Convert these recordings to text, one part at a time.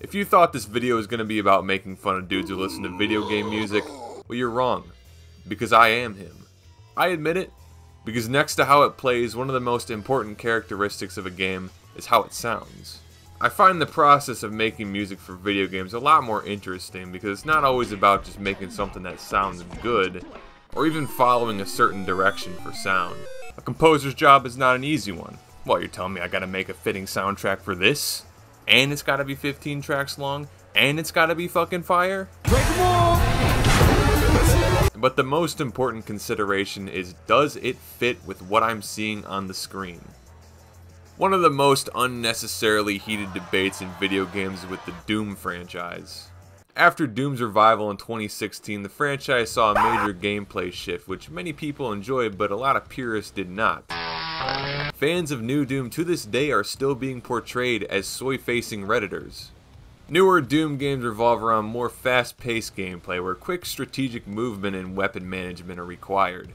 If you thought this video was going to be about making fun of dudes who listen to video game music, well you're wrong. Because I am him. I admit it, because next to how it plays, one of the most important characteristics of a game is how it sounds. I find the process of making music for video games a lot more interesting because it's not always about just making something that sounds good, or even following a certain direction for sound. A composer's job is not an easy one. Well, you're telling me I gotta make a fitting soundtrack for this? And it's gotta be 15 tracks long, and it's gotta be fucking fire. But the most important consideration is does it fit with what I'm seeing on the screen? One of the most unnecessarily heated debates in video games with the Doom franchise. After Doom's revival in 2016, the franchise saw a major gameplay shift, which many people enjoyed, but a lot of purists did not. Fans of New Doom to this day are still being portrayed as soy-facing redditors. Newer Doom games revolve around more fast-paced gameplay where quick strategic movement and weapon management are required.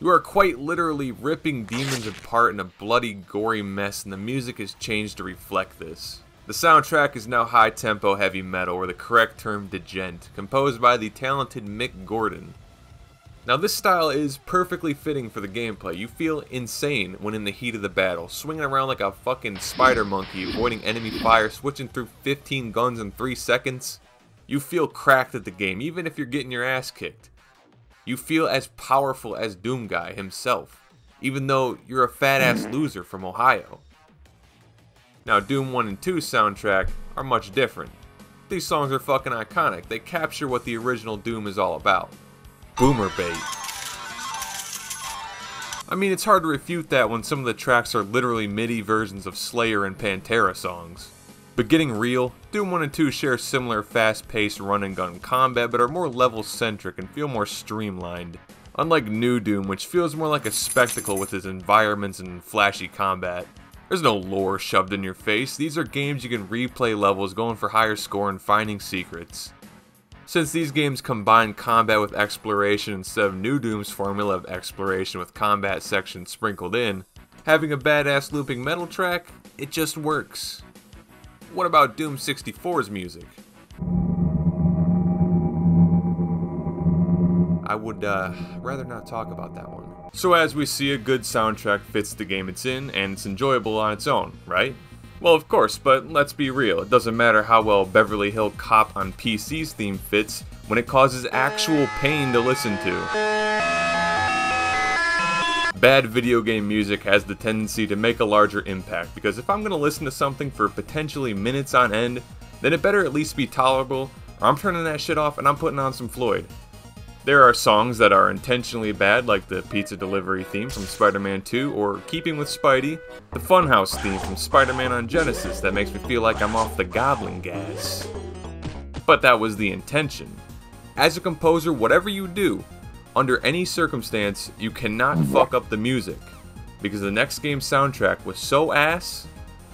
You are quite literally ripping demons apart in a bloody, gory mess and the music is changed to reflect this. The soundtrack is now high-tempo heavy metal, or the correct term djent, composed by the talented Mick Gordon. Now this style is perfectly fitting for the gameplay. You feel insane when in the heat of the battle, swinging around like a fucking spider monkey, avoiding enemy fire, switching through 15 guns in 3 seconds. You feel cracked at the game, even if you're getting your ass kicked. You feel as powerful as Doom Guy himself, even though you're a fat ass loser from Ohio. Now Doom 1 and 2 soundtrack are much different. These songs are fucking iconic, they capture what the original Doom is all about boomer bait. I mean, it's hard to refute that when some of the tracks are literally MIDI versions of Slayer and Pantera songs. But getting real, Doom 1 and 2 share similar fast-paced run-and-gun combat, but are more level-centric and feel more streamlined. Unlike New Doom, which feels more like a spectacle with its environments and flashy combat. There's no lore shoved in your face, these are games you can replay levels going for higher score and finding secrets. Since these games combine combat with exploration instead of New Doom's formula of exploration with combat sections sprinkled in, having a badass looping metal track, it just works. What about Doom 64's music? I would uh, rather not talk about that one. So as we see, a good soundtrack fits the game it's in, and it's enjoyable on its own, right? Well, of course, but let's be real. It doesn't matter how well Beverly Hill Cop on PC's theme fits when it causes actual pain to listen to. Bad video game music has the tendency to make a larger impact because if I'm going to listen to something for potentially minutes on end, then it better at least be tolerable or I'm turning that shit off and I'm putting on some Floyd. There are songs that are intentionally bad, like the pizza delivery theme from Spider-Man 2, or keeping with Spidey, the Funhouse theme from Spider-Man on Genesis that makes me feel like I'm off the goblin gas. But that was the intention. As a composer, whatever you do, under any circumstance, you cannot mm-hmm. fuck up the music, because the next game's soundtrack was so ass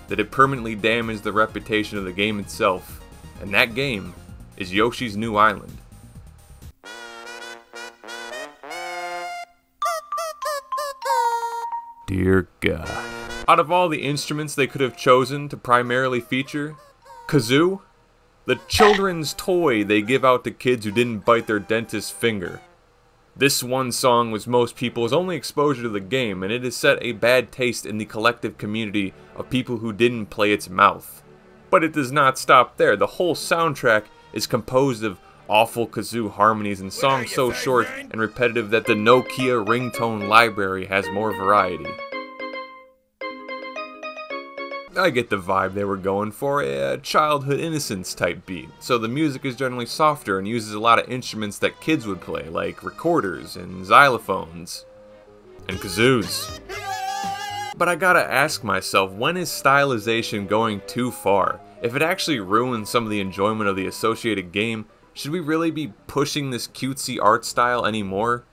that it permanently damaged the reputation of the game itself, and that game is Yoshi's New Island. Dear God. Out of all the instruments they could have chosen to primarily feature, kazoo? The children's toy they give out to kids who didn't bite their dentist's finger. This one song was most people's only exposure to the game, and it has set a bad taste in the collective community of people who didn't play its mouth. But it does not stop there. The whole soundtrack is composed of awful kazoo harmonies and songs so short and repetitive that the Nokia ringtone library has more variety. I get the vibe they were going for, a childhood innocence type beat, so the music is generally softer and uses a lot of instruments that kids would play, like recorders and xylophones and kazoos. But I gotta ask myself, when is stylization going too far? If it actually ruins some of the enjoyment of the associated game, should we really be pushing this cutesy art style anymore?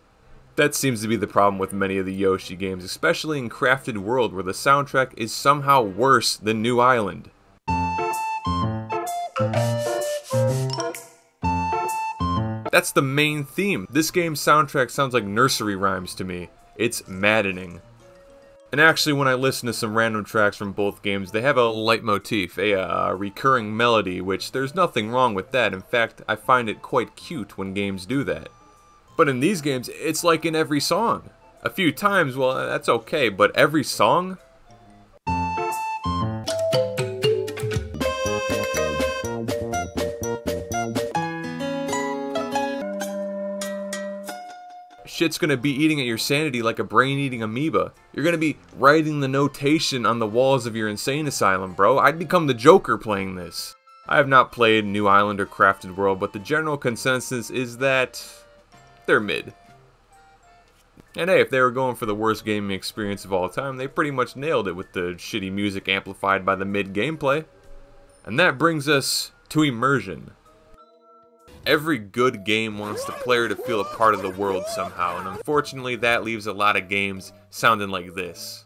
That seems to be the problem with many of the Yoshi games, especially in Crafted World where the soundtrack is somehow worse than New Island. That's the main theme. This game's soundtrack sounds like nursery rhymes to me. It's maddening. And actually, when I listen to some random tracks from both games, they have a leitmotif, a uh, recurring melody, which there's nothing wrong with that. In fact, I find it quite cute when games do that. But in these games, it's like in every song. A few times, well, that's okay, but every song? Shit's gonna be eating at your sanity like a brain-eating amoeba. You're gonna be writing the notation on the walls of your insane asylum, bro. I'd become the Joker playing this. I have not played New Island or Crafted World, but the general consensus is that they're mid. And hey, if they were going for the worst gaming experience of all time, they pretty much nailed it with the shitty music amplified by the mid gameplay. And that brings us to immersion. Every good game wants the player to feel a part of the world somehow, and unfortunately that leaves a lot of games sounding like this.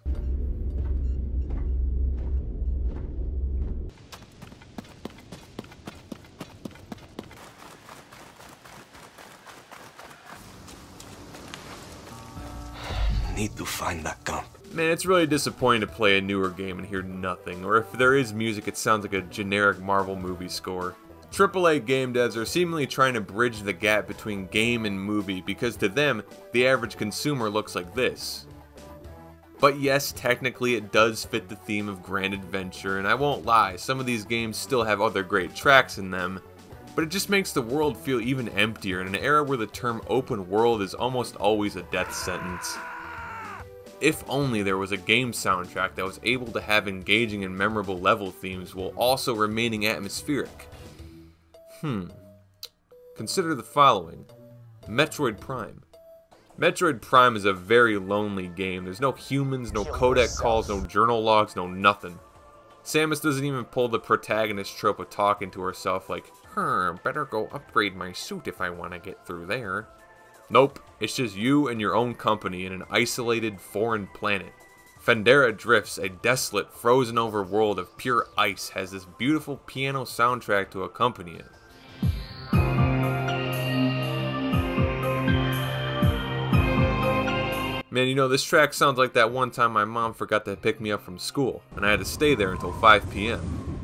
Need to find that gun. Man, it's really disappointing to play a newer game and hear nothing, or if there is music it sounds like a generic Marvel movie score. AAA game devs are seemingly trying to bridge the gap between game and movie because to them, the average consumer looks like this. But yes, technically it does fit the theme of grand adventure, and I won't lie, some of these games still have other great tracks in them, but it just makes the world feel even emptier in an era where the term open world is almost always a death sentence. If only there was a game soundtrack that was able to have engaging and memorable level themes while also remaining atmospheric. Hmm. Consider the following. Metroid Prime. Metroid Prime is a very lonely game. There's no humans, no codec calls, no journal logs, no nothing. Samus doesn't even pull the protagonist trope of talking to herself like, Huh, better go upgrade my suit if I want to get through there. Nope, it's just you and your own company in an isolated foreign planet. Phendrana Drifts, a desolate, frozen over world of pure ice, has this beautiful piano soundtrack to accompany it. Man, you know, this track sounds like that one time my mom forgot to pick me up from school, and I had to stay there until 5 p.m.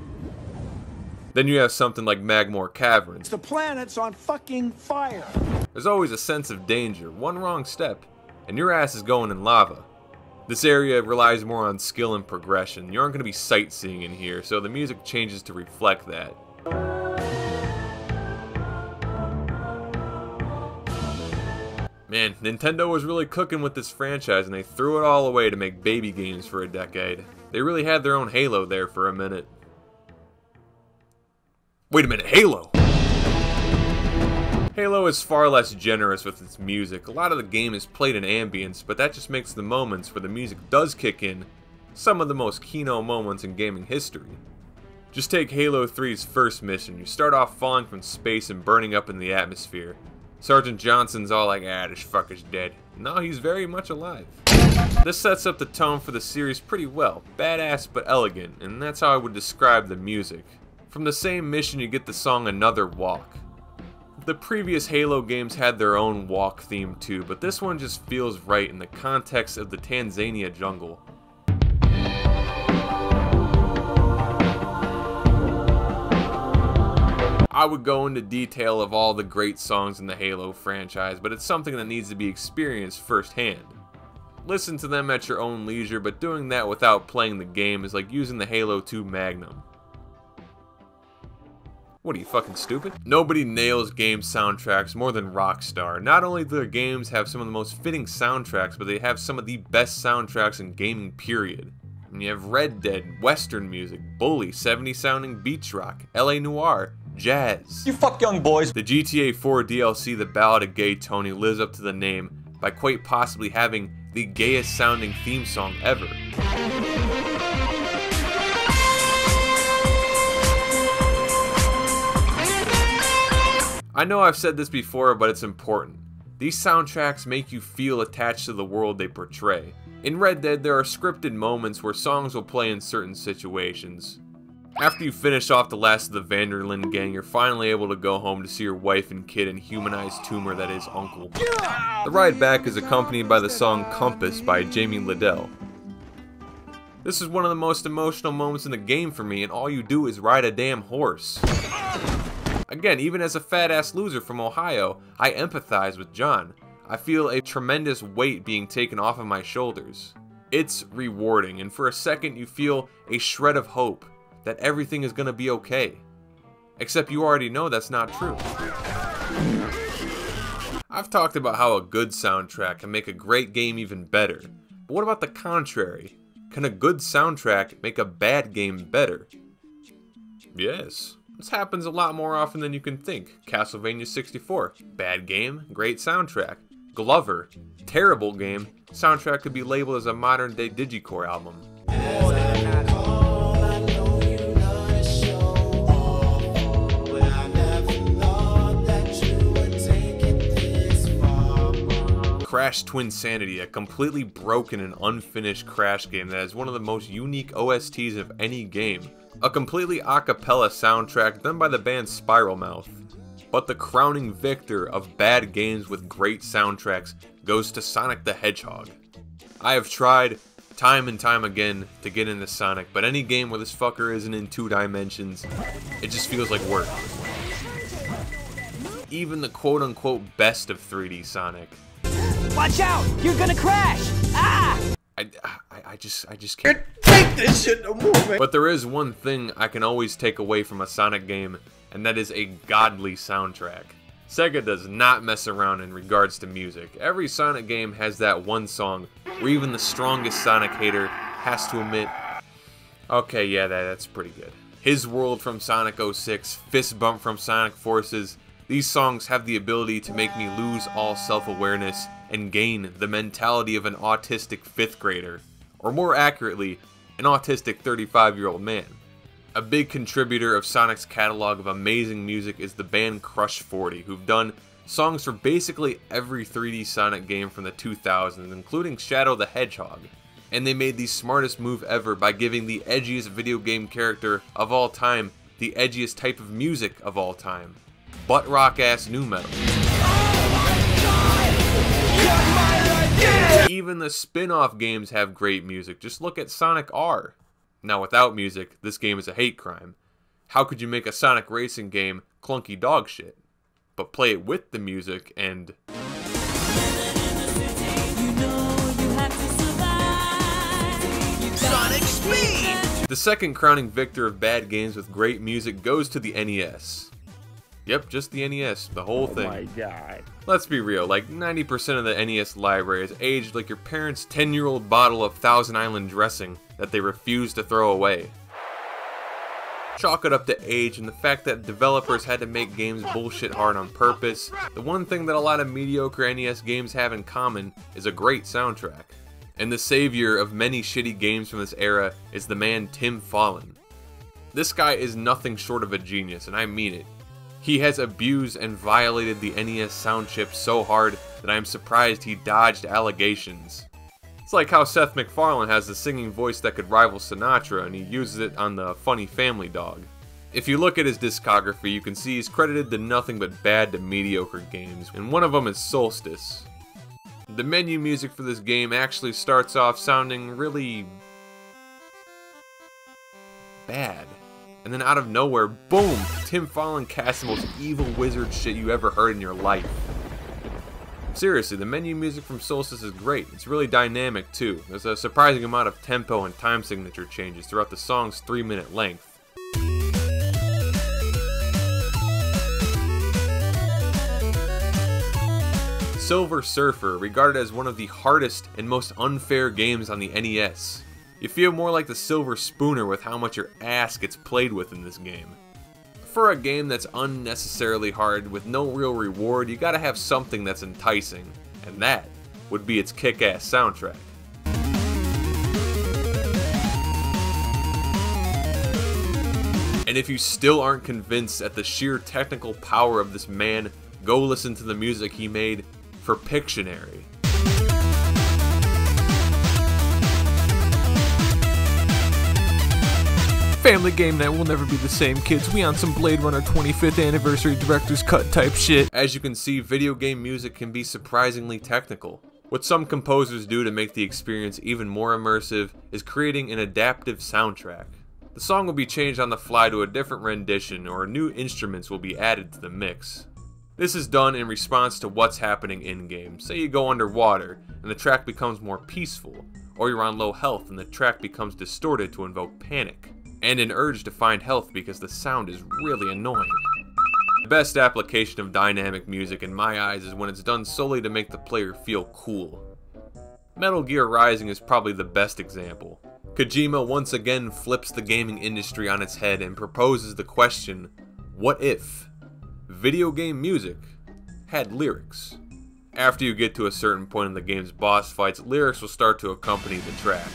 Then you have something like Magmoor Caverns. The planet's on fucking fire. There's always a sense of danger, one wrong step, and your ass is going in lava. This area relies more on skill and progression. You aren't going to be sightseeing in here, so the music changes to reflect that. Man, Nintendo was really cooking with this franchise and they threw it all away to make baby games for a decade. They really had their own Halo there for a minute. Wait a minute, Halo! Halo is far less generous with its music. A lot of the game is played in ambience, but that just makes the moments where the music does kick in some of the most keynote moments in gaming history. Just take Halo 3's first mission. You start off falling from space and burning up in the atmosphere. Sergeant Johnson's all like, ah, this fucker's dead. No, he's very much alive. This sets up the tone for the series pretty well. Badass but elegant, and that's how I would describe the music. From the same mission you get the song Another Walk. The previous Halo games had their own walk theme too, but this one just feels right in the context of the Tanzania jungle. I would go into detail of all the great songs in the Halo franchise, but it's something that needs to be experienced firsthand. Listen to them at your own leisure, but doing that without playing the game is like using the Halo 2 Magnum. What are you fucking stupid? Nobody nails game soundtracks more than Rockstar. Not only do their games have some of the most fitting soundtracks, but they have some of the best soundtracks in gaming period. And you have Red Dead, Western music, Bully, 70 sounding beach rock, LA Noire, jazz. You fuck young boys. The GTA 4 DLC, The Ballad of Gay Tony, lives up to the name by quite possibly having the gayest sounding theme song ever. I know I've said this before, but it's important. These soundtracks make you feel attached to the world they portray. In Red Dead, there are scripted moments where songs will play in certain situations. After you finish off the last of the Van der Linde gang, you're finally able to go home to see your wife and kid and humanized tumor that is Uncle. The ride back is accompanied by the song Compass by Jamie Lidell. This is one of the most emotional moments in the game for me, and all you do is ride a damn horse. Again, even as a fat ass loser from Ohio, I empathize with John. I feel a tremendous weight being taken off of my shoulders. It's rewarding, and for a second you feel a shred of hope that everything is gonna be okay. Except you already know that's not true. I've talked about how a good soundtrack can make a great game even better, but what about the contrary? Can a good soundtrack make a bad game better? Yes. This happens a lot more often than you can think. Castlevania 64, bad game, great soundtrack. Glover, terrible game, soundtrack could be labeled as a modern day Digicore album. Crash Twinsanity, a completely broken and unfinished Crash game that has one of the most unique OSTs of any game. A completely a cappella soundtrack done by the band Spiralmouth. But the crowning victor of bad games with great soundtracks goes to Sonic the Hedgehog. I have tried time and time again to get into Sonic, but any game where this fucker isn't in two dimensions, it just feels like work. Even the quote unquote best of 3D Sonic, Watch out! You're gonna crash! Ah! I, I, I just I just can't Take this shit no more, man. But there is one thing I can always take away from a Sonic game, and that is a godly soundtrack. Sega does not mess around in regards to music. Every Sonic game has that one song where even the strongest Sonic hater has to admit, okay, yeah, that, that's pretty good. His World from Sonic 06, Fist Bump from Sonic Forces, these songs have the ability to make me lose all self-awareness and gain the mentality of an autistic 5th grader, or more accurately, an autistic 35 year old man. A big contributor of Sonic's catalog of amazing music is the band Crush 40, who've done songs for basically every 3D Sonic game from the 2000s, including Shadow the Hedgehog. And they made the smartest move ever by giving the edgiest video game character of all time the edgiest type of music of all time butt rock ass nu metal. Even the spin off games have great music. Just look at Sonic R. Now, without music, this game is a hate crime. How could you make a Sonic racing game clunky dog shit? But play it with the music and. Sonic Speed! The second crowning victor of bad games with great music goes to the NES. Yep, just the NES, the whole oh thing. Oh my god. Let's be real, like 90% of the NES library is aged like your parents' 10 year old bottle of Thousand Island dressing that they refuse to throw away. Chalk it up to age and the fact that developers had to make games bullshit hard on purpose. The one thing that a lot of mediocre NES games have in common is a great soundtrack. And the savior of many shitty games from this era is the man Tim Follin. This guy is nothing short of a genius, and I mean it. He has abused and violated the NES sound chip so hard that I am surprised he dodged allegations. It's like how Seth MacFarlane has the singing voice that could rival Sinatra and he uses it on the Funny Family Dog. If you look at his discography, you can see he's credited to nothing but bad to mediocre games, and one of them is Solstice. The menu music for this game actually starts off sounding really bad. And then out of nowhere, boom, Tim Follin casts the most evil wizard shit you ever heard in your life. Seriously, the menu music from Solstice is great. It's really dynamic too. There's a surprising amount of tempo and time signature changes throughout the song's 3 minute length. Silver Surfer, regarded as one of the hardest and most unfair games on the NES. You feel more like the Silver Spooner with how much your ass gets played with in this game. For a game that's unnecessarily hard with no real reward, you gotta have something that's enticing, and that would be its kick ass soundtrack. And if you still aren't convinced at the sheer technical power of this man, go listen to the music he made for Pictionary. Family game night will never be the same, kids. We on some Blade Runner 25th anniversary director's cut type shit. As you can see, video game music can be surprisingly technical, What some composers do to make the experience even more immersive is creating an adaptive soundtrack. The song will be changed on the fly to a different rendition or new instruments will be added to the mix. This is done in response to what's happening in-game. Say you go underwater and the track becomes more peaceful, or you're on low health and the track becomes distorted to invoke panic, and an urge to find health because the sound is really annoying. The best application of dynamic music in my eyes is when it's done solely to make the player feel cool. Metal Gear Rising is probably the best example. Kojima once again flips the gaming industry on its head and proposes the question, what if video game music had lyrics? After you get to a certain point in the game's boss fights, lyrics will start to accompany the track.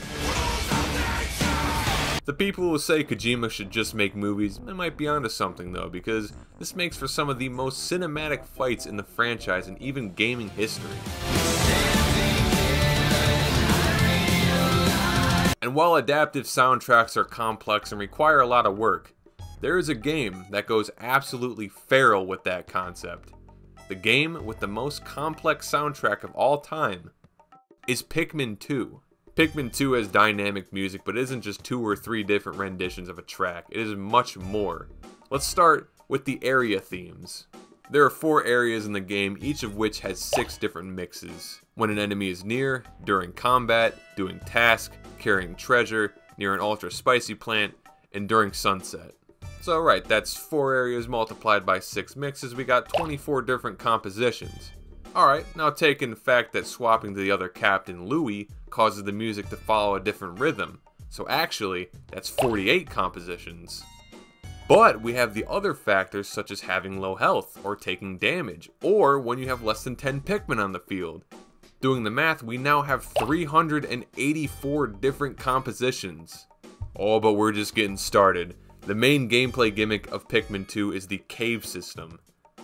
The people who say Kojima should just make movies, they might be onto something though, because this makes for some of the most cinematic fights in the franchise and even gaming history. And while adaptive soundtracks are complex and require a lot of work, there is a game that goes absolutely feral with that concept. The game with the most complex soundtrack of all time is Pikmin 2. Pikmin 2 has dynamic music, but isn't just two or three different renditions of a track. It is much more. Let's start with the area themes. There are four areas in the game, each of which has six different mixes. When an enemy is near, during combat, doing task, carrying treasure, near an ultra spicy plant, and during sunset. So right, that's four areas multiplied by six mixes, we got 24 different compositions. Alright, now taking the fact that swapping to the other captain, Louis, causes the music to follow a different rhythm. So actually, that's 48 compositions. But we have the other factors such as having low health, or taking damage, or when you have less than 10 Pikmin on the field. Doing the math, we now have 384 different compositions. Oh, but we're just getting started. The main gameplay gimmick of Pikmin 2 is the cave system.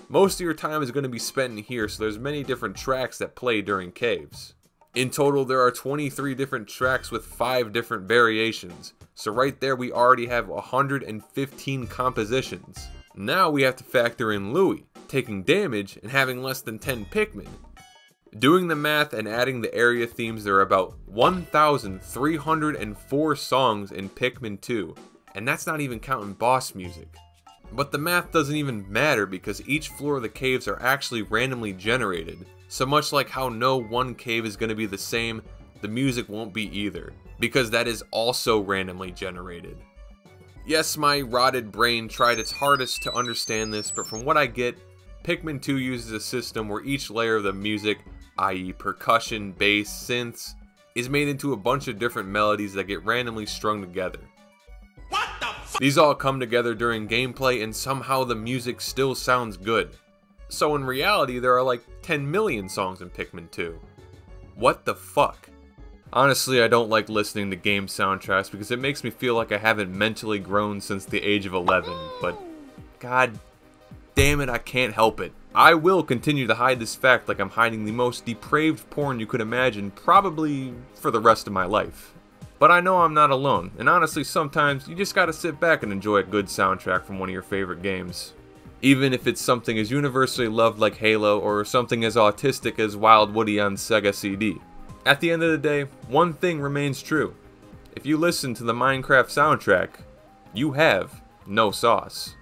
Most of your time is going to be spent in here, so there's many different tracks that play during caves. In total, there are 23 different tracks with 5 different variations, so right there we already have 115 compositions. Now we have to factor in Louis, taking damage and having less than 10 Pikmin. Doing the math and adding the area themes, there are about 1,304 songs in Pikmin 2, and that's not even counting boss music. But the math doesn't even matter because each floor of the caves are actually randomly generated. So much like how no one cave is going to be the same, the music won't be either, because that is also randomly generated. Yes, my rotted brain tried its hardest to understand this, but from what I get, Pikmin 2 uses a system where each layer of the music, i.e. percussion, bass, synths, is made into a bunch of different melodies that get randomly strung together. These all come together during gameplay and somehow the music still sounds good. So in reality, there are like 10 million songs in Pikmin 2. What the fuck? Honestly, I don't like listening to game soundtracks because it makes me feel like I haven't mentally grown since the age of 11, but god damn it, I can't help it. I will continue to hide this fact like I'm hiding the most depraved porn you could imagine, probably for the rest of my life. But I know I'm not alone, and honestly sometimes you just gotta sit back and enjoy a good soundtrack from one of your favorite games. Even if it's something as universally loved like Halo or something as autistic as Wild Woody on Sega CD. At the end of the day, one thing remains true. If you listen to the Minecraft soundtrack, you have no sauce.